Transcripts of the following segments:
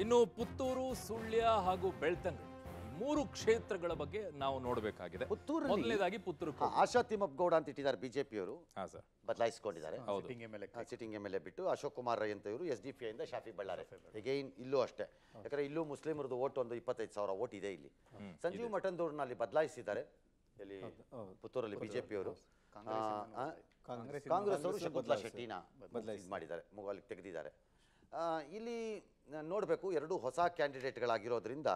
ಇನ್ನು ಪುತ್ತೂರು ಸುಳ್ಯ ಹಾಗೂ ಬೆಳ್ತಂಗಡಿ ಈ ಮೂರು ಕ್ಷೇತ್ರಗಳ ಬಗ್ಗೆ ನಾವು ನೋಡಬೇಕಾಗಿದೆ. ಪುತ್ತೂರು ಮೊದಲನೇದಾಗಿ ಪುತ್ತೂರು ಆಶಾ ತಿಮ್ಮಪ್ಪಗೌಡ ಅಂತ ಇಟ್ಟಿದ್ದಾರೆ ಬಿಜೆಪಿ ಅವರು ಸರ್. ಬದಲಾಯಿಸಿಕೊಂಡಿದ್ದಾರೆ. ಹೌದು. ಸಿಟ್ಟಿಂಗ್ ಎಂ ಎಲ್ ಎ ಬಿಟ್ಟು ಅಶೋಕ್ ಕುಮಾರ್ ರೈ ಅಂತ ಇವರು ಎಸ್ ಡಿ ಪಿ ಇಂದ ಶಾಫಿ ಬಳ್ಳಾರಿ. ಎಗೈನ್ ಇಲ್ಲೂ ಅಷ್ಟೇ. ಯಾಕಂದ್ರೆ ಇಲ್ಲೂ ಮುಸ್ಲಿಮರದು ಓಟ್ ಒಂದು ಇಪ್ಪತ್ತೈದು ಸಾವಿರ ಓಟ್ ಇದೆ ಇಲ್ಲಿ. ಸಂಜೀವ್ ಮಠಂದವ್ರನ್ನ ಅಲ್ಲಿ ಬದಲಾಯಿಸಿದ್ದಾರೆ. ಇಲ್ಲಿ ಪುತ್ತೂರಲ್ಲಿ ಬಿಜೆಪಿಯವರು. ಕಾಂಗ್ರೆಸ್ ಅವರು ಶಕುಂತಲಾ ಶೆಟ್ಟಿನ ಮಾಡಿದ್ದಾರೆ ಮೊಬೈಲ್ ತೆಗೆದಿದ್ದಾರೆ. ಇಲ್ಲಿ ನೋಡಬೇಕು ಎರಡು ಹೊಸ ಕ್ಯಾಂಡಿಡೇಟ್ಗಳಾಗಿರೋದ್ರಿಂದ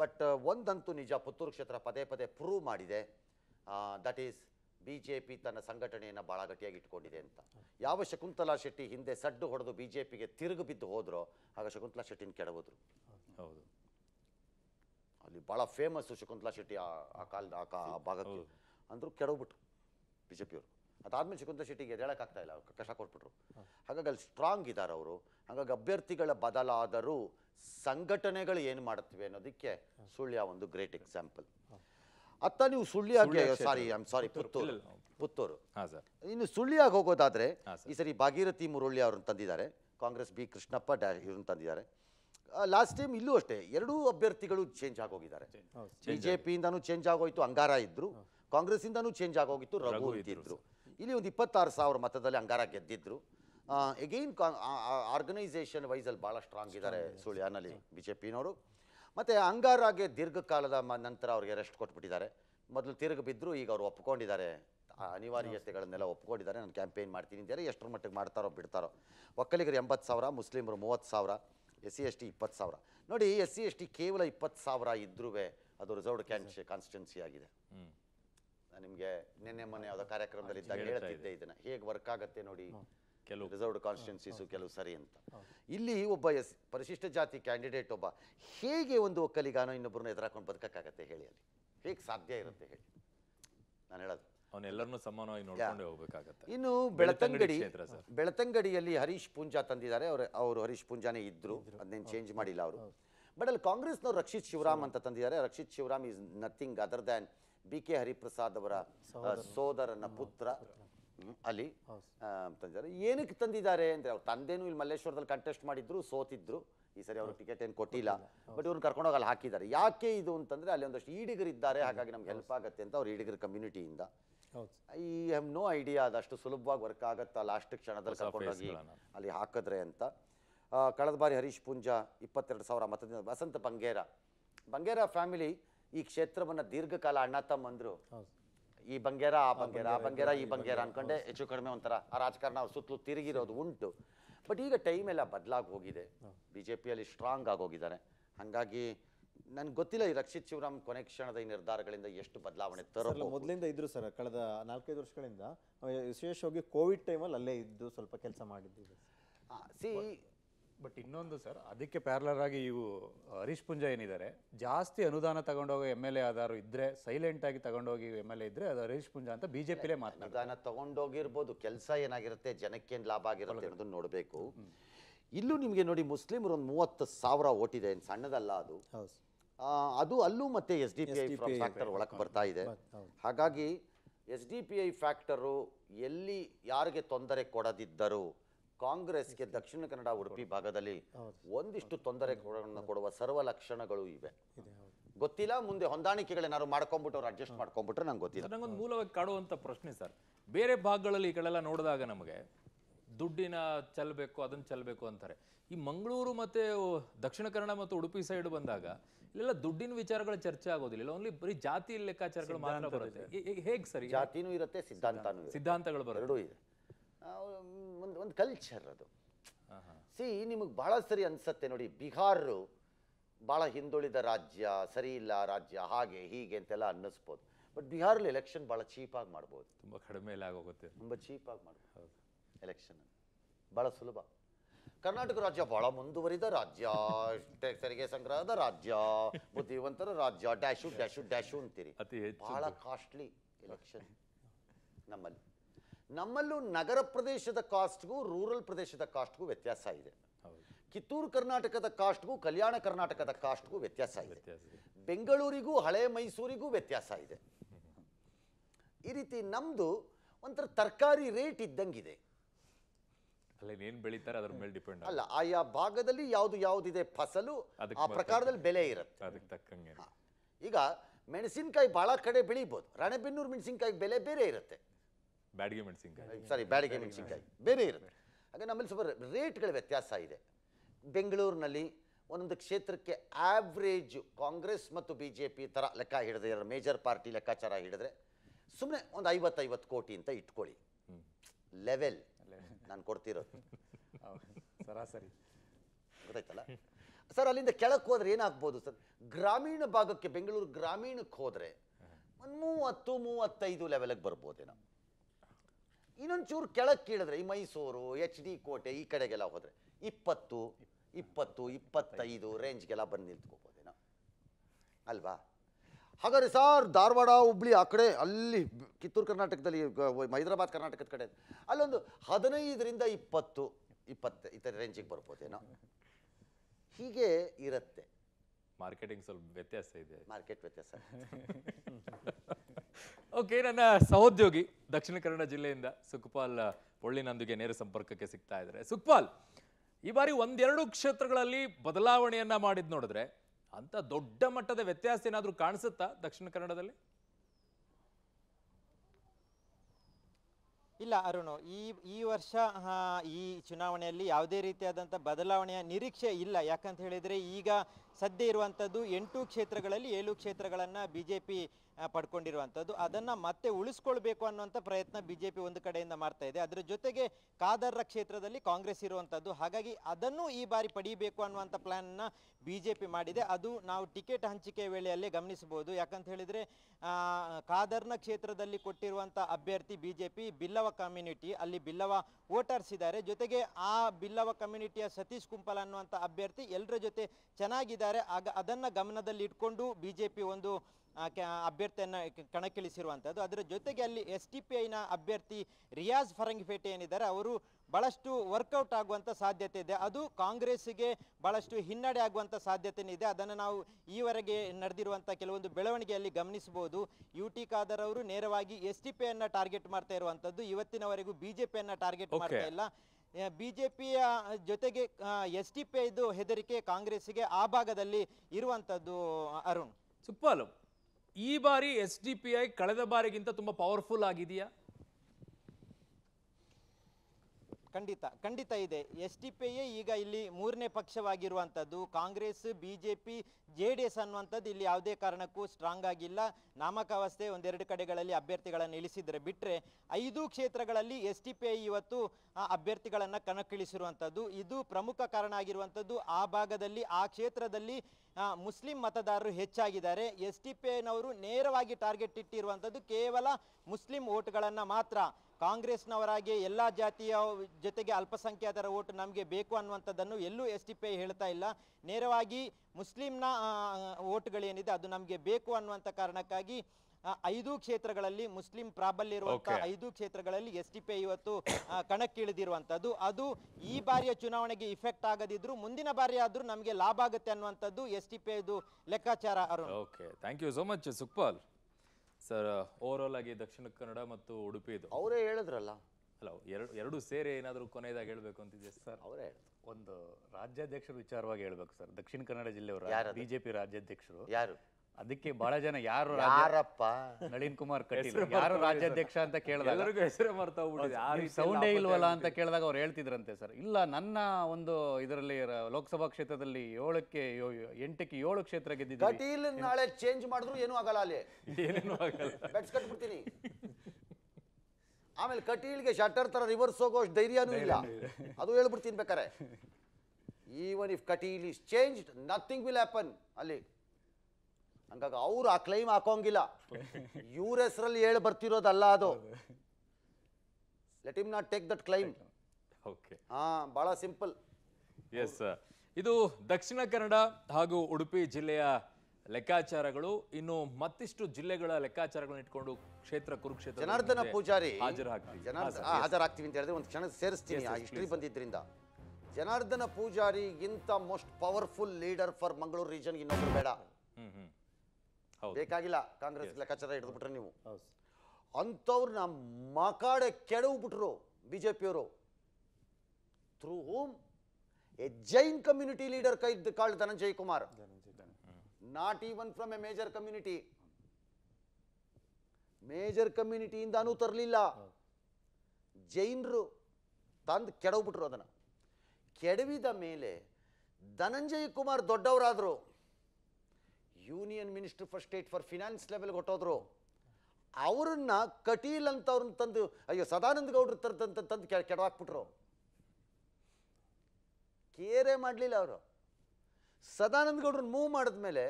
ಬಟ್ ಒಂದಂತೂ ನಿಜ ಪುತ್ತೂರು ಕ್ಷೇತ್ರ ಪದೇ ಪದೇ ಪ್ರೂವ್ ಮಾಡಿದೆ. That is B J P ತನ್ನ ಸಂಘಟನೆಯನ್ನು ಭಾಳ ಗಟ್ಟಿಯಾಗಿ ಇಟ್ಕೊಂಡಿದೆ ಅಂತ. ಯಾವ ಶಕುಂತಲಾ ಶೆಟ್ಟಿ ಹಿಂದೆ ಸಡ್ಡು ಹೊಡೆದು ಬಿ ಜೆ ಪಿಗೆ ತಿರುಗು ಬಿದ್ದು ಹೋದ್ರೋ ಆಗ ಶಕುಂತಲಾ ಶೆಟ್ಟಿನ ಕೆಡವುದ್ರು. ಹೌದು. ಅಲ್ಲಿ ಭಾಳ ಫೇಮಸ್ಸು ಶಕುಂತಲಾ ಶೆಟ್ಟಿ ಆ ಕಾಲದ ಆ ಭಾಗಕ್ಕೆ ಅಂದ್ರು ಕೆಡವ್ಬಿಟ್ರು ಬಿ ಜೆ ಪಿಯವರು ಅದಾದ್ಮೇಲೆ ಶಕುಂತ ಶೆಟ್ಟಿಗೆ ಎದೇಳಕ್ಕಾಗ್ತಾ ಇಲ್ಲ ಅವ್ರು ಕಷ್ಟ ಕೊಟ್ಬಿಟ್ರು. ಹಾಗಾಗಿ ಅಲ್ಲಿ ಸ್ಟ್ರಾಂಗ್ ಇದ್ದಾರೆ ಅವರು. ಹಾಗಾಗಿ ಅಭ್ಯರ್ಥಿಗಳ ಬದಲಾದರೂ ಸಂಘಟನೆಗಳು ಏನು ಮಾಡುತ್ತವೆ ಅನ್ನೋದಕ್ಕೆ ಸುಳ್ಯ ಒಂದು ಗ್ರೇಟ್ ಎಕ್ಸಾಂಪಲ್ ಅತ್ತ ನೀವು ಸುಳ್ಯಗೆ sorry I am sorry Puttur. Puttur. ಇನ್ನು ಸುಳ್ಳಿಯಾಗಿ ಹೋಗೋದಾದ್ರೆ ಈ ಸರಿ ಭಾಗೀರಥಿ ಮುರುಳ್ಳಿ ಅವ್ರನ್ನ ತಂದಿದ್ದಾರೆ. ಕಾಂಗ್ರೆಸ್ ಬಿ ಕೃಷ್ಣಪ್ಪ ಡ್ಯಾ ಇವ್ರನ್ನ ತಂದಿದ್ದಾರೆ. ಲಾಸ್ಟ್ ಟೈಮ್ ಇಲ್ಲೂ ಅಷ್ಟೇ ಎರಡೂ ಅಭ್ಯರ್ಥಿಗಳು ಚೇಂಜ್ ಆಗೋಗಿದ್ದಾರೆ. ಬಿಜೆಪಿಯಿಂದನೂ ಚೇಂಜ್ ಆಗೋಯ್ತು ಅಂಗಾರ ಇದ್ರು. ಕಾಂಗ್ರೆಸ್ಸಿಂದನೂ ಚೇಂಜ್ ಆಗೋಗಿತ್ತು ರಘು ಇದ್ದಿದ್ರು. ಇಲ್ಲಿ ಒಂದು ಇಪ್ಪತ್ತಾರು ಸಾವಿರ ಮತದಲ್ಲಿ ಅಂಗಾರ ಗೆದ್ದಿದ್ರು. ಎಗೈನ್ ಆರ್ಗನೈಸೇಷನ್ ವೈಸಲ್ಲಿ ಭಾಳ ಸ್ಟ್ರಾಂಗ್ ಇದ್ದಾರೆ ಸುಳ್ಯಾನಲ್ಲಿ ಬಿ ಜೆ ಪಿನವರು ಮತ್ತು ಅಂಗಾರಾಗೆ ದೀರ್ಘಕಾಲದ ಮ ನಂತರ ಅವ್ರಿಗೆ ರೆಸ್ಟ್ ಕೊಟ್ಬಿಟ್ಟಿದ್ದಾರೆ. ಮೊದಲು ತಿರುಗಿ ಬಿದ್ದರು ಈಗ ಅವರು ಒಪ್ಕೊಂಡಿದ್ದಾರೆ. ಅನಿವಾರ್ಯತೆಗಳನ್ನೆಲ್ಲ ಒಪ್ಕೊಂಡಿದ್ದಾರೆ. ನಾನು ಕ್ಯಾಂಪೇನ್ ಮಾಡ್ತೀನಿ ಅಂತಾರೆ ಎಷ್ಟರ ಮಟ್ಟಿಗೆ ಮಾಡ್ತಾರೋ ಬಿಡ್ತಾರೋ. ಒಕ್ಕಲಿಗರು ಎಂಬತ್ತು ಸಾವಿರ ಮುಸ್ಲಿಮರು ಮೂವತ್ತು ಸಾವಿರ ಎಸ್ ಸಿ ಎಸ್ ಟಿ ಇಪ್ಪತ್ತು ಸಾವಿರ. ನೋಡಿ ಎಸ್ ಸಿ ಎಸ್ ಟಿ ಕೇವಲ ಇಪ್ಪತ್ತು ಸಾವಿರ ಇದ್ರೂ ಅದು ರಿಸರ್ವ್ಡ್ ಕ್ಯಾನ್ಸ್ ಕಾನ್ಸ್ಟಿಟ್ಯೂನ್ಸಿ ಆಗಿದೆ. ನಾನು ನಿಮಗೆ ನಿನ್ನೆ ಮೊನ್ನೆ ಯಾವುದೋ ಕಾರ್ಯಕ್ರಮದಲ್ಲಿ ಇದ್ದಾಗ ಹೇಳ್ತಾ ಹೇಳ್ತಿದ್ದೆ ಇದನ್ನ. ಹೇಗೆ ವರ್ಕ್ ಆಗತ್ತೆ ನೋಡಿ ಕೆಲವು ರಿಸರ್ವ್ಡ್ ಕಾನ್ಸ್ಟಿಟ್ಯೂನ್ಸೀಸು ಕೆಲವು ಸರಿ ಅಂತ. ಇಲ್ಲಿ ಒಬ್ಬ ಎಸ್ ಪರಿಶಿಷ್ಟ ಜಾತಿ ಕ್ಯಾಂಡಿಡೇಟ್ ಒಬ್ಬ ಹೇಗೆ ಒಂದು ಒಕ್ಕಲಿಗಾನೋ ಇನ್ನೊಬ್ಬರನ್ನ ಎದುರಾಕೊಂಡು ಬದುಕಕ್ಕಾಗತ್ತೆ ಹೇಳಿ ಅಲ್ಲಿ. ಹೇಗೆ ಸಾಧ್ಯ ಇರುತ್ತೆ ಹೇಳಿ. ನಾನು ಹೇಳೋದು. ಎಲ್ಲರನ್ನೂ ಸಮಾನವಾಗಿ ನೋಡ್ಕೊಂಡು ಹೋಗ್ಬೇಕಾಗತ್ತೆ. ಇನ್ನು ಬೆಳತಂಗಡಿ. ಬೆಳತಂಗಡಿಯಲ್ಲಿ ಹರೀಶ್ ಪೂಂಜಾ ತಂದಿದ್ದಾರೆ. ಅವರು ಅವರು ಹರೀಶ್ ಪೂಂಜಾನೆ ಇದ್ರು. ಅದನ್ನೇನು ಚೇಂಜ್ ಮಾಡಿಲ್ಲ ಅವರು. ಬಟ್ ಅಲ್ಲಿ ಕಾಂಗ್ರೆಸ್ನವ್ರು ರಕ್ಷಿತ್ ಶಿವರಾಮ್ ಅಂತ ತಂದಿದ್ದಾರೆ. Rakshith Shivaram is nothing other than B K Hariprasad ಅವರ ಸೋದರನ ಪುತ್ರ. ಅಲ್ಲಿ ತಂದಿದ್ದಾರೆ. ಏನಕ್ಕೆ ತಂದಿದ್ದಾರೆ ಅಂದ್ರೆ ಅವ್ರ ತಂದೇನು ಇಲ್ಲಿ ಮಲ್ಲೇಶ್ವರದಲ್ಲಿ ಕಂಟೆಸ್ಟ್ ಮಾಡಿದ್ರು ಸೋತಿದ್ರು. ಈ ಸರಿ ಅವ್ರಿಗೆ ಟಿಕೆಟ್ ಏನು ಕೊಟ್ಟಿಲ್ಲ. ಬಟ್ ಇವ್ರನ್ನ ಕರ್ಕೊಂಡು ಅಲ್ಲಿ ಹಾಕಿದ್ದಾರೆ. ಯಾಕೆ ಇದು ಅಂತಂದ್ರೆ ಅಲ್ಲಿ ಒಂದಷ್ಟು ಈಡಿಗರಿದ್ದಾರೆ ಹಾಗಾಗಿ ನಮ್ಗೆ ಹೆಲ್ಪ್ ಆಗುತ್ತೆ ಅಂತ ಅವ್ರು ಈಡಿಗರ ಕಮ್ಯುನಿಟಿಯಿಂದ ಐ ಹ್ಯಾವ್ ನೋ ಐಡಿಯಾ ಅದಷ್ಟು ಸುಲಭವಾಗಿ ವರ್ಕ್ ಆಗುತ್ತಾ ಲಾಸ್ಟ್ ಕ್ಷಣದಲ್ಲಿ ಕರ್ಕೊಂಡೋಗಿ. ಅಲ್ಲಿ ಹಾಕಿದ್ರೆ ಅಂತ. ಕಳೆದ ಬಾರಿ ಹರೀಶ್ ಪುಂಜಾ ಇಪ್ಪತ್ತೆರಡು ಸಾವಿರ ಮತದಿಂದ ವಸಂತ ಬಂಗೇರ. ಬಂಗೇರ ಫ್ಯಾಮಿಲಿ ಈ ಕ್ಷೇತ್ರವನ್ನ ದೀರ್ಘಕಾಲ ಅಣ್ಣ ತಮ್ಮಂದ್ರು ಈ ಬಂಗೇರ ಆ ಬಂಗೇರ ಆ ಬಂಗೇರ ಈ ಬಂಗೇರ ಅನ್ಕೊಂಡೆ ಹೆಚ್ಚು ಕಡಿಮೆ ಒಂಥರ ಆ ರಾಜಕಾರಣ ಸುತ್ತಲೂ ತಿರುಗಿರೋದು ಉಂಟು. ಬಟ್ ಈಗ ಟೈಮ್ ಎಲ್ಲ ಬದಲಾಗಿ ಹೋಗಿದೆ. ಬಿ ಜೆ ಪಿಯಲ್ಲಿ ಸ್ಟ್ರಾಂಗ್ ಆಗೋಗಿದ್ದಾರೆ ಹಾಗಾಗಿ ನನ್ಗೆ ಗೊತ್ತಿಲ್ಲ ಈ ರಕ್ಷಿತ್ ಶಿವರಾಮ್ ಕೊನೆ ಕ್ಷಣದ ಈ ನಿರ್ಧಾರಗಳಿಂದ ಎಷ್ಟು ಬದಲಾವಣೆ ತರಲ್ಲ ಮೊದಲಿಂದ ಇದ್ರು ಸರ್ ಕಳೆದ ನಾಲ್ಕೈದು ವರ್ಷಗಳಿಂದ ವಿಶೇಷವಾಗಿ ಕೋವಿಡ್ ಟೈಮಲ್ಲಿ ಅಲ್ಲೇ ಇದ್ದು ಸ್ವಲ್ಪ ಕೆಲಸ ಮಾಡಿದ್ದೀವಿ. ಸಿ ಬಟ್ ಇನ್ನೊಂದು ಸರ್ ಅದಕ್ಕೆ ಪ್ಯಾರ್ಲರ್ ಆಗಿ ಇವು ಹರೀಶ್ ಪುಂಜ ಏನಿದ್ದಾರೆ ಜಾಸ್ತಿ ಅನುದಾನ ತಗೊಂಡೋಗಿ ಎಂ ಎಲ್ ಎ ಆಧಾರು ಇದ್ರೆ ಸೈಲೆಂಟ್ ಆಗಿ ತಗೊಂಡೋಗಿ ಎಂ ಎಲ್ ಎ ಇದ್ರೆ ಅದು ಹರೀಶ್ ಪುಂಜ ಅಂತ ಬಿಜೆಪಿಲೇ ಮಾತನಾಡ್ತಾರೆ. ಅನುದಾನ ತಗೊಂಡೋಗಿರ್ಬೋದು ಕೆಲಸ ಏನಾಗಿರುತ್ತೆ ಜನಕ್ಕೇನು ಲಾಭ ಆಗಿರುತ್ತೆ ಅನ್ನೋದನ್ನ ನೋಡಬೇಕು. ಇಲ್ಲೂ ನಿಮಗೆ ನೋಡಿ ಮುಸ್ಲಿಮರು ಒಂದು ಮೂವತ್ತು ಸಾವಿರ ಓಟಿದೆ ಏನು ಸಣ್ಣದಲ್ಲ ಅದು. ಆ, ಅದು ಅಲ್ಲೂ ಮತ್ತೆ S D P I factor ಒಳಗೆ ಬರ್ತಾ ಇದೆ. ಹಾಗಾಗಿ S D P I factor ಎಲ್ಲಿ ಯಾರಿಗೆ ತೊಂದರೆ ಕೊಡದಿದ್ದರೂ ಕಾಂಗ್ರೆಸ್ಗೆ ದಕ್ಷಿಣ ಕನ್ನಡ ಉಡುಪಿ ಭಾಗದಲ್ಲಿ ಒಂದಿಷ್ಟು ತೊಂದರೆ ಕೊಡುವ ಸರ್ವ ಲಕ್ಷಣಗಳು ಇವೆ. ಗೊತ್ತಿಲ್ಲ ಮುಂದೆ ಹೊಂದಾಣಿಕೆಗಳೇನಾದ್ರು ಮಾಡ್ಕೊಂಡ್ಬಿಟ್ಟು ಅವ್ರು ಅಡ್ಜಸ್ಟ್ ಮಾಡ್ಕೊಂಡ್ಬಿಟ್ರೆ ನಂಗೆ ಗೊತ್ತಿಲ್ಲ. ನಂಗೊಂದು ಮೂಲವಾಗಿ ಕಾಡುವಂಥ ಪ್ರಶ್ನೆ ಸರ್. ಬೇರೆ ಭಾಗಗಳಲ್ಲಿ ಈ ಕಡೆಲ್ಲ ನೋಡಿದಾಗ ನಮಗೆ ದುಡ್ಡಿನ ಚೆಲ್ಲಬೇಕು ಅದನ್ನ ಚೆಲ್ಲಬೇಕು ಅಂತಾರೆ. ಈ ಮಂಗಳೂರು ಮತ್ತೆ ದಕ್ಷಿಣ ಕನ್ನಡ ಮತ್ತು ಉಡುಪಿ ಸೈಡ್ ಬಂದಾಗ ಇಲ್ಲೆಲ್ಲ ದುಡ್ಡಿನ ವಿಚಾರಗಳ ಚರ್ಚೆ ಆಗೋದಿಲ್ಲ. ಓನ್ಲಿ ಬರೀ ಜಾತಿ ಲೆಕ್ಕಾಚಾರಗಳು ಮಾತ್ರ ಬರುತ್ತೆ. ಹೇಗೆ ಸರಿ ಹೇಗ್ ಸರ್ ಜಾತಿನೂ ಇರುತ್ತೆ ಸಿದ್ಧಾಂತ ಸಿದ್ಧಾಂತಗಳು ಬರೋದು ಎರಡೂ ಇದೆ. ಒಂದು ಕಲ್ಚರ್ ಅದು. ಸಿ ನಿಮಗೆ ಭಾಳ ಸರಿ ಅನ್ಸತ್ತೆ ನೋಡಿ ಬಿಹಾರು ಭಾಳ ಹಿಂದುಳಿದ ರಾಜ್ಯ ಸರಿ ಇಲ್ಲ ರಾಜ್ಯ ಹಾಗೆ ಹೀಗೆ ಅಂತೆಲ್ಲ ಅನ್ನಿಸ್ಬೋದು. ಬಟ್ ಬಿಹಾರಲ್ಲಿ ಎಲೆಕ್ಷನ್ ಭಾಳ ಚೀಪಾಗಿ ಮಾಡ್ಬೋದು. ತುಂಬ ಕಡಿಮೆ ಆಗೋಗುತ್ತೆ. ತುಂಬ ಚೀಪಾಗಿ ಮಾಡ್ಬೋದು. ಎಲೆಕ್ಷನ್ ಭಾಳ ಸುಲಭ. ಕರ್ನಾಟಕ ರಾಜ್ಯ ಬಹಳ ಮುಂದುವರಿದ ರಾಜ್ಯ. ತೆರಿಗೆ ಸಂಗ್ರಹದ ರಾಜ್ಯ. ಬುದ್ಧಿವಂತರ ರಾಜ್ಯ. ಡ್ಯಾಶು ಡ್ಯಾಶು ಡ್ಯಾಶು ಅಂತೀರಿ. ಭಾಳ ಬಹಳ ಕಾಸ್ಟ್ಲಿ ಎಲೆಕ್ಷನ್ ನಮ್ಮಲ್ಲಿ. ನಮ್ಮಲ್ಲೂ ನಗರ ಪ್ರದೇಶದ ಕಾಸ್ಟ್ಗೂ ರೂರಲ್ ಪ್ರದೇಶದ ಕಾಸ್ಟ್ಗೂ ವ್ಯತ್ಯಾಸ ಇದೆ. ಕಿತ್ತೂರು ಕರ್ನಾಟಕದ ಕಾಸ್ಟ್ಗೂ ಕಲ್ಯಾಣ ಕರ್ನಾಟಕದ ಕಾಸ್ಟ್ಗೂ ವ್ಯತ್ಯಾಸ ಇದೆ. ಬೆಂಗಳೂರಿಗೂ ಹಳೆ ಮೈಸೂರಿಗೂ ವ್ಯತ್ಯಾಸ ಇದೆ. ಈ ರೀತಿ ನಮ್ಮದು ಒಂಥರ ತರಕಾರಿ ರೇಟ್ ಇದ್ದಂಗಿದೆ. ಬೆಳೀತಾರೆ ಅದ್ರ ಮೇಲೆ ಡಿಪೆಂಡ್ ಅಲ್ಲ ಆಯಾ ಭಾಗದಲ್ಲಿ ಯಾವುದು ಯಾವುದಿದೆ ಫಸಲು ಆ ಪ್ರಕಾರದಲ್ಲಿ ಬೆಲೆ ಇರುತ್ತೆ. ಅದಕ್ಕೆ ತಕ್ಕಂಗೆ. ಈಗ ಮೆಣಸಿನಕಾಯಿ ಬಹಳ ಕಡೆ ಬೆಳಿಬೋದು. ರಾಣೆಬೆನ್ನೂರು ಮೆಣಸಿನಕಾಯಿ ಬೆಲೆ ಬೇರೆ ಇರುತ್ತೆ. ಬ್ಯಾಡಿಗೆ ಮೆಣಸಿನ್ಕಾಯಿ ಸಾರಿ ಬ್ಯಾಡಿಗೆ ಮೆಣಸಿನಕಾಯಿ ಬೇರೆ ಇರುತ್ತೆ. ಹಾಗೆ ನಮ್ಮಲ್ಲಿ ಸ್ವಲ್ಪ ರೇಟ್ಗಳ ವ್ಯತ್ಯಾಸ ಇದೆ. ಬೆಂಗಳೂರಿನಲ್ಲಿ ಒಂದೊಂದು ಕ್ಷೇತ್ರಕ್ಕೆ ಆವ್ರೇಜ್ ಕಾಂಗ್ರೆಸ್ ಮತ್ತು ಬಿ ಜೆ ಪಿ ಥರ ಲೆಕ್ಕ ಹಿಡಿದ್ರೆ ಎರಡು ಮೇಜರ್ ಪಾರ್ಟಿ ಲೆಕ್ಕಾಚಾರ ಹಿಡಿದ್ರೆ ಸುಮ್ಮನೆ ಒಂದು ಐವತ್ತೈವತ್ತು ಕೋಟಿ ಅಂತ ಇಟ್ಕೊಳ್ಳಿ. ಲೆವೆಲ್ ನಾನು ಕೊಡ್ತಿರೋದು. ಸರಾಸರಿ. ಗೊತ್ತಾಯ್ತಲ್ಲ? ಸರ್ ಅಲ್ಲಿಂದ ಕೆಳಕ್ಕೆ ಹೋದ್ರೆ ಏನಾಗ್ಬೋದು ಸರ್? ಗ್ರಾಮೀಣ ಭಾಗಕ್ಕೆ ಬೆಂಗಳೂರು ಗ್ರಾಮೀಣಕ್ಕೆ ಹೋದರೆ ಒಂದು ಮೂವತ್ತು ಮೂವತ್ತೈದು ಲೆವೆಲಿಗೆ ಬರ್ಬೋದೇನೋ. ಇನ್ನೊಂಚೂರು ಕೆಳಕ್ಕೆ ಕೀಳಿದ್ರೆ, ಈ ಮೈಸೂರು ಎಚ್ ಡಿ ಕೋಟೆ ಈ ಕಡೆಗೆಲ್ಲ ಹೋದರೆ ಇಪ್ಪತ್ತು ಇಪ್ಪತ್ತು, ಇಪ್ಪತ್ತೈದು ರೇಂಜ್ಗೆಲ್ಲ ಬಂದು ನಿಂತ್ಕೋಬೋದೇನೋ ಅಲ್ವಾ? ಹಾಗಾದ್ರೆ ಸರ್ ಧಾರವಾಡ, ಹುಬ್ಳಿ ಆ ಕಡೆ, ಅಲ್ಲಿ ಕಿತ್ತೂರು ಕರ್ನಾಟಕದಲ್ಲಿ ಹೈದರಾಬಾದ್ ಕರ್ನಾಟಕದ ಕಡೆ ಅಲ್ಲೊಂದು ಹದಿನೈದರಿಂದ ಇಪ್ಪತ್ತು ಇಪ್ಪತ್ತು ಈ ಥರ ರೇಂಜಿಗೆ ಬರ್ಬೋದೇನೋ. ಹೀಗೆ ಇರುತ್ತೆ. ಮಾರ್ಕೆಟಿಂಗ್ ಸ್ವಲ್ಪ ವ್ಯತ್ಯಾಸ ಇದೆ. ಮಾರ್ಕೆಟ್ ವ್ಯತ್ಯಾಸ. ಓಕೆ ನನ್ನ ಸಹೋದ್ಯೋಗಿ ದಕ್ಷಿಣ ಕನ್ನಡ ಜಿಲ್ಲೆಯಿಂದ ಸುಖಪಾಲ್ ಪೊಳ್ಳಿನೊಂದಿಗೆ ನೇರ ಸಂಪರ್ಕಕ್ಕೆ ಸಿಗ್ತಾ ಇದ್ದಾರೆ. ಸುಖಪಾಲ್ ಈ ಬಾರಿ ಒಂದೆರಡು ಕ್ಷೇತ್ರಗಳಲ್ಲಿ ಬದಲಾವಣೆಯನ್ನ ಮಾಡಿದ್ ನೋಡಿದ್ರೆ ಅಂತ ದೊಡ್ಡ ಮಟ್ಟದ ವ್ಯತ್ಯಾಸ ಏನಾದರೂ ಕಾಣಿಸುತ್ತಾ ದಕ್ಷಿಣ ಕನ್ನಡದಲ್ಲಿ? ಇಲ್ಲ ಅರುಣ್ ಈ ಈ ವರ್ಷ ಈ ಚುನಾವಣೆಯಲ್ಲಿ ಯಾವುದೇ ರೀತಿಯಾದಂಥ ಬದಲಾವಣೆಯ ನಿರೀಕ್ಷೆ ಇಲ್ಲ. ಯಾಕಂತ ಹೇಳಿದರೆ ಈಗ ಸದ್ಯ ಇರುವಂಥದ್ದು ಎಂಟು ಕ್ಷೇತ್ರಗಳಲ್ಲಿ ಏಳು ಕ್ಷೇತ್ರಗಳನ್ನು ಬಿ ಜೆ ಪಿ ಪಡ್ಕೊಂಡಿರುವಂಥದ್ದು. ಅದನ್ನು ಮತ್ತೆ ಉಳಿಸ್ಕೊಳ್ಬೇಕು ಅನ್ನುವಂಥ ಪ್ರಯತ್ನ ಬಿ ಜೆ ಪಿ ಒಂದು ಕಡೆಯಿಂದ ಮಾಡ್ತಾ ಇದೆ. ಅದರ ಜೊತೆಗೆ ಕಾದರ್ರ ಕ್ಷೇತ್ರದಲ್ಲಿ ಕಾಂಗ್ರೆಸ್ ಇರುವಂಥದ್ದು. ಹಾಗಾಗಿ ಅದನ್ನು ಈ ಬಾರಿ ಪಡೀಬೇಕು ಅನ್ನುವಂಥ ಪ್ಲ್ಯಾನ್ನ ಬಿ ಜೆ ಪಿ ಮಾಡಿದೆ. ಅದು ನಾವು ಟಿಕೆಟ್ ಹಂಚಿಕೆ ವೇಳೆಯಲ್ಲೇ ಗಮನಿಸಬಹುದು. ಯಾಕಂತ ಹೇಳಿದರೆ ಕಾದರ್ನ ಕ್ಷೇತ್ರದಲ್ಲಿ ಕೊಟ್ಟಿರುವಂಥ ಅಭ್ಯರ್ಥಿ B J P Billava community, ಅಲ್ಲಿ ಬಿಲ್ಲವ ವೋಟರ್ಸ್ ಇದ್ದಾರೆ ಜೊತೆಗೆ ಆ ಬಿಲ್ಲವ ಕಮ್ಯುನಿಟಿಯ ಸತೀಶ್ ಕುಂಪಲ್ ಅನ್ನುವಂಥ ಅಭ್ಯರ್ಥಿ ಎಲ್ಲರ ಜೊತೆ ಚೆನ್ನಾಗಿದ್ದಾರೆ ಆಗ ಅದನ್ನು ಗಮನದಲ್ಲಿ ಇಟ್ಕೊಂಡು ಬಿ ಜೆ ಪಿ ಒಂದು ಅಭ್ಯರ್ಥಿಯನ್ನು ಕಣಕ್ಕಿಳಿಸಿರುವಂಥದ್ದು ಅದರ ಜೊತೆಗೆ ಅಲ್ಲಿ ಎಸ್ ಟಿ ಪಿ ಐನ ಅಭ್ಯರ್ಥಿ ರಿಯಾಜ್ ಫರಂಗಿಪೇಟೆ ಏನಿದ್ದಾರೆ ಅವರು ಬಹಳಷ್ಟು ವರ್ಕೌಟ್ ಆಗುವಂಥ ಸಾಧ್ಯತೆ ಇದೆ. ಅದು ಕಾಂಗ್ರೆಸ್ಸಿಗೆ ಬಹಳಷ್ಟು ಹಿನ್ನಡೆ ಆಗುವಂಥ ಸಾಧ್ಯತೆ ಇದೆ. ಅದನ್ನು ನಾವು ಈವರೆಗೆ ನಡೆದಿರುವಂಥ ಕೆಲವೊಂದು ಬೆಳವಣಿಗೆಯಲ್ಲಿ ಗಮನಿಸಬಹುದು. ಯು ಟಿ ಖಾದರ್ ಅವರು ನೇರವಾಗಿ ಎಸ್ ಟಿ ಪಿ ಅನ್ನ ಟಾರ್ಗೆಟ್ ಮಾಡ್ತಾ ಇರುವಂಥದ್ದು ಇವತ್ತಿನವರೆಗೂ ಬಿ ಜೆ ಪಿಯನ್ನು ಟಾರ್ಗೆಟ್. ಮಾಡ್ತಾ ಇಲ್ಲ. ಬಿಜೆಪಿಯ ಜೊತೆಗೆ ಎಸ್ ಟಿ ಪಿ ಐದು ಹೆದರಿಕೆ ಕಾಂಗ್ರೆಸ್ಸಿಗೆ ಆ ಭಾಗದಲ್ಲಿ ಇರುವಂಥದ್ದು, ಅರುಣ್. ಸುಪ್ಪಾಲು, ಈ ಬಾರಿ ಎಸ್ ಡಿ ಪಿ ಐ ಕಳೆದ ಬಾರಿಗಿಂತ ತುಂಬಾ ಪವರ್ಫುಲ್ ಆಗಿದೆಯಾ? ಖಂಡಿತ ಖಂಡಿತ ಇದೆ. ಎಸ್ ಟಿ ಪಿಯೇ ಈಗ ಇಲ್ಲಿ ಮೂರನೇ ಪಕ್ಷವಾಗಿರುವಂಥದ್ದು. Congress, B J P, J D S ಅನ್ನುವಂಥದ್ದು ಇಲ್ಲಿ ಯಾವುದೇ ಕಾರಣಕ್ಕೂ ಸ್ಟ್ರಾಂಗ್ ಆಗಿಲ್ಲ. ನಾಮಕಾವಸ್ಥೆ ಒಂದೆರಡು ಕಡೆಗಳಲ್ಲಿ ಅಭ್ಯರ್ಥಿಗಳನ್ನು ಇಳಿಸಿದರೆ ಬಿಟ್ಟರೆ ಐದು ಕ್ಷೇತ್ರಗಳಲ್ಲಿ ಎಸ್ ಟಿ ಪಿ ಐ ಇವತ್ತು ಅಭ್ಯರ್ಥಿಗಳನ್ನು ಕಣಕ್ಕಿಳಿಸಿರುವಂಥದ್ದು. ಇದು ಪ್ರಮುಖ ಕಾರಣ ಆಗಿರುವಂಥದ್ದು. ಆ ಭಾಗದಲ್ಲಿ, ಆ ಕ್ಷೇತ್ರದಲ್ಲಿ ಮುಸ್ಲಿಂ ಮತದಾರರು ಹೆಚ್ಚಾಗಿದ್ದಾರೆ. ಎಸ್ ಟಿ ಪಿ ಐನವರು ನೇರವಾಗಿ ಟಾರ್ಗೆಟ್ ಇಟ್ಟಿರುವಂಥದ್ದು ಕೇವಲ ಮುಸ್ಲಿಂ ಓಟ್ಗಳನ್ನು ಮಾತ್ರ. ಕಾಂಗ್ರೆಸ್ನವರಾಗಿ ಎಲ್ಲ ಜಾತಿಯ ಜೊತೆಗೆ ಅಲ್ಪಸಂಖ್ಯಾತರ ಓಟ್ ನಮಗೆ ಬೇಕು ಅನ್ನುವಂಥದ್ದನ್ನು ಎಲ್ಲೂ ಎಸ್ ಟಿ ಪಿ ಐ ಹೇಳ್ತಾ ಇಲ್ಲ. ನೇರವಾಗಿ ಮುಸ್ಲಿಂನ ಓಟುಗಳೇನಿದೆ ಅದು ನಮಗೆ ಬೇಕು ಅನ್ನುವಂಥ ಕಾರಣಕ್ಕಾಗಿ ಐದು ಕ್ಷೇತ್ರಗಳಲ್ಲಿ ಮುಸ್ಲಿಂ ಪ್ರಾಬಲ್ಯ ಇರುವಂತಹ ಐದು ಕ್ಷೇತ್ರಗಳಲ್ಲಿ ಎಸ್ ಟಿ ಪಿ ಇವತ್ತು ಕಣಕ್ಕಿಳಿದಿರುವಂತದ್ದು ಕಣಕ್ಕಿಳಿದಿರುವಂಥದ್ದು. ಅದು ಈ ಬಾರಿಯ ಚುನಾವಣೆಗೆ ಇಫೆಕ್ಟ್ ಆಗದಿದ್ರು ಮುಂದಿನ ಬಾರಿ ಆದ್ರೂ ನಮಗೆ ಲಾಭ ಆಗುತ್ತೆ ಅನ್ನುವಂಥದ್ದು ಎಸ್ ಟಿ ಪಿ ಐದು ಲೆಕ್ಕಾಚಾರ Arun. Okay. Thank you so much Sukhpal sir overall ಆಗಿ ದಕ್ಷಿಣ ಕನ್ನಡ ಮತ್ತು ಉಡುಪಿ ಇದು. ಅವರೇ ಹೇಳಿದ್ರಲ್ಲ. ಅಲ್ಲ ಎರಡು ಎರಡು ಸೇರಿ ಏನಾದರೂ ಕೊನೆಯದಾಗಿ ಹೇಳಬೇಕು ಅಂತಿದೆ ಸರ್? ಅವರೇ ಹೇಳಿದ್ರು. ಒಂದು ರಾಜ್ಯಾಧ್ಯಕ್ಷರ ವಿಚಾರವಾಗಿ ಹೇಳ್ಬೇಕು ಸರ್. ದಕ್ಷಿಣ ಕನ್ನಡ ಜಿಲ್ಲೆಯವರು ಯಾರದು? ಬಿಜೆಪಿ ರಾಜ್ಯಾಧ್ಯಕ್ಷರು. ಯಾರು? ಅದಕ್ಕೆ ಬಹಳ ಜನ ಯಾರು ರಾಜ್ಯ- ಯಾರಪ್ಪ? ನಳಿನ್ ಕುಮಾರ್ ಕಟೀಲ್. ಹೆಸರು ಯಾರು ಮರ್ತೋಗಿದೆ ರಾಜ್ಯಾಧ್ಯಕ್ಷ ಅಂತ ಕೇಳಿದಾಗ ಎಲ್ಲರಿಗೂ ಹೆಸರೇ ಮರ್ತಾ ಸೌಂಡೇ ಇಲ್ವಲ್ಲ ಅಂತ ಕೇಳಿದಾಗ ಅವ್ರು ಹೇಳ್ತಿದ್ರಂತೆ ಸರ್. ಇಲ್ಲ ನನ್ನ ಒಂದು ಇದರಲ್ಲಿ ರ- ಲೋಕಸಭಾ ಕ್ಷೇತ್ರದಲ್ಲಿ ಏಳಕ್ಕೆ ಯೋ- ಎಂಟಕ್ಕೆ ಏಳು ಕ್ಷೇತ್ರ ಗೆದ್ದಿದ್ದೀವಿ. ಕಟೀಲ್ ನಾಳೆ ಚೇಂಜ್ ಮಾಡಿದ್ರು ಏನೂ ಆಗಲ್ಲ ಅಲ್ಲಿ. ಏನೇನು ಆಗಲ್ಲ. ಬೆಟ್ಸ್ ಕಟ್ಬಿಡ್ತೀನಿ. ಆಮೇಲೆ ಕಟೀಲ್ಗೆ ಶಟರ್ ತರ ರಿವರ್ಸ್ ಹೋಗೋ ಅಷ್ಟ್ ಧೈರ್ಯನೂ ಇಲ್ಲ. ಅದು ಹೇಳ್ಬಿಡ್ತೀನಿ ಬೇಕಾರೆ even if Kateel is change nothing will happen ಅಲ್ಲಿ. ಹಂಗಾಗಿ ಅವ್ರು ಆ ಕ್ಲೈಮ್ ಹಾಕೋಂಗಿಲ್ಲ. ಇವ್ರ ಹೆಸರಲ್ಲಿ ಹೇಳಿ ಬರ್ತಿರೋದಲ್ಲ ಅದು. Let him not take that claim okay ಹಾ ಬಹಳ ಸಿಂಪಲ್. ಎಸ್ ಇದು ದಕ್ಷಿಣ ಕನ್ನಡ ಹಾಗೂ ಉಡುಪಿ ಜಿಲ್ಲೆಯ ಲೆಕ್ಕಾಚಾರಗಳು. ಇನ್ನು ಮತ್ತಿಷ್ಟು ಜಿಲ್ಲೆಗಳ ಲೆಕ್ಕಾಚಾರಗಳನ್ನ ಇಟ್ಕೊಂಡು ಕ್ಷೇತ್ರ ಕುರುಕ್ಷೇತ್ರ ಜನಾರ್ದನ ಪೂಜಾರಿ. ಹಾಜರು ಹಾಕ್ತೀವಿ ಜನಾರ್ದ ಆ, ಹಾಜರಾಗ್ತೀವಿ ಅಂತ ಹೇಳಿದ್ರೆ ಒಂದು ಕ್ಷಣ ಸೇರಿಸ್ತೀನಿ ಆ ಹಿಸ್ಟ್ರಿ ಬಂದಿದ್ರಿಂದ. Janardhana ಪೂಜಾರಿಗಿಂತ most powerful leader for Mangalore region ಇನ್ನೊಬ್ರು ಬೇಡ. ಹ್ಮ್ ಹ್ಮ್. ಬೇಕಾಗಿಲ್ಲ. ಕಾಂಗ್ರೆಸ್ ಲೆಕ್ಕಾಚಾರ ಹಿಡಿದ್ಬಿಟ್ರೆ ನೀವು. ಅಂಥವ್ರನ್ನ ಮಕಾಡೆ ಕೆಡವು ಬಿಟ್ರು ಬಿ ಜೆ ಪಿಯವರು through home a Jain community leader ಕೈ ಕಾಳ್ Dhananjay Kumar not even from a major community major ಕಮ್ಯುನಿಟಿಯಿಂದನೂ ತರಲಿಲ್ಲ. ಜೈನರು ತಂದು ಕೆಡವ್ಬಿಟ್ರು ಅದನ್ನು. ಕೆಡವಿದ ಮೇಲೆ Dhananjay Kumar ದೊಡ್ಡವರಾದರು. Union minister for state for finance ಲೆವೆಲ್ಗೆ ಹೊಟ್ಟೋದ್ರು ಅವರನ್ನ ಕಟೀಲ್ ಅಂತ ಅವ್ರನ್ನ ತಂದು ಅಯ್ಯೋ ಸದಾನಂದ ಗೌಡ್ರು ತರ್ತಂತ ತಂದು ಕೆ ಕೆಡವಾಕ್ಬಿಟ್ರು. ಕೇರೆ ಮಾಡಲಿಲ್ಲ ಅವರು. ಸದಾನಂದ ಗೌಡ್ರನ್ನ ಮೂವ್ ಮಾಡಿದ್ಮೇಲೆ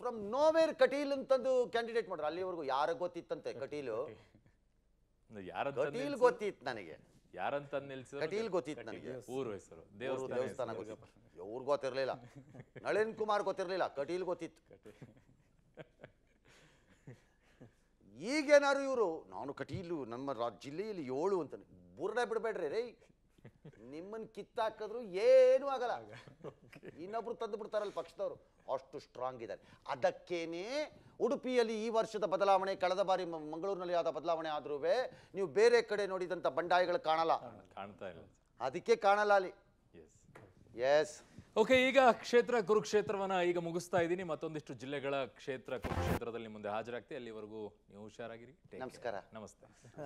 ಫ್ರಮ್ ನೋವೇರ್ ಕಟೀಲ್ ಅಂತಂದು ಕ್ಯಾಂಡಿಡೇಟ್ ಮಾಡ್ರು ಅಲ್ಲಿವರೆಗೂ ಯಾರ ಗೊತ್ತಿತ್ತಂತೆ ಕಟೀಲು? ಕಟೀಲ್. ಗೊತ್ತಿತ್ತು ನನಗೆ. ಯಾರಂತ ನಿಲ್ಸಿದ್ರು ಕಟೀಲ್ ಗೊತ್ತಿತ್ತು ನನಗೆ. ಊರು ಹೆಸರು. ದೇವಸ್ಥಾನ. ಗೊತ್ತಿತ್ತು. ಇವ್ರು ಗೊತ್ತಿರಲಿಲ್ಲ. ನಳಿನ್ ಕುಮಾರ್ ಗೊತ್ತಿರಲಿಲ್ಲ. ಕಟೀಲ್ ಗೊತ್ತಿತ್ತು. ಈಗೇನಾರು ಇವರು ನಾನು ಕಟೀಲು ನಮ್ಮ ರಾ- ಜಿಲ್ಲೆಯಲ್ಲಿ ಏಳು ಅಂತಾನೆ. ಬುರ್ಡೆ ಬಿಡಬೇಡ್ರಿ ರೇ ನಿಮ್ಮನ್ನ ಕಿತ್ತಾಕಿದ್ರು ಏನೂ ಆಗಲ್ಲ. ಇನ್ನೊಬ್ರು ತಂದು ಬಿಡ್ತಾರಲ್ಲ ಪಕ್ಷದವರು. ಅಷ್ಟು ಸ್ಟ್ರಾಂಗ್ ಇದ್ದಾರೆ. ಅದಕ್ಕೇನೆ ಉಡುಪಿಯಲ್ಲಿ ಈ ವರ್ಷದ ಬದಲಾವಣೆ ಕಳೆದ ಬಾರಿ ಮಂಗಳೂರಿನಲ್ಲಿ ಆದ ಬದಲಾವಣೆ ಆದ್ರೂ ನೀವು ಬೇರೆ ಕಡೆ ನೋಡಿದಂಥ ಬಂಡಾಯಗಳು ಕಾಣಲ್ಲ. ಕಾಣ್ತಾ ಇಲ್ಲ. ಅದಕ್ಕೆ ಕಾಣಲ್ಲ ಅಲ್ಲಿ. ಎಸ್ ಎಸ್ ಓಕೆ ಈಗ ಕ್ಷೇತ್ರ ಕುರುಕ್ಷೇತ್ರವನ್ನ ಈಗ ಮುಗಿಸ್ತಾ ಇದ್ದೀನಿ. ಮತ್ತೊಂದಿಷ್ಟು ಜಿಲ್ಲೆಗಳ ಕ್ಷೇತ್ರ ಕುರುಕ್ಷೇತ್ರದಲ್ಲಿ ಮುಂದೆ ಹಾಜರಾಗ್ತೀವಿ ಅಲ್ಲಿವರೆಗೂ ನೀವು ಹುಷಾರಾಗಿರಿ. ನಮಸ್ಕಾರ. ನಮಸ್ತೆ.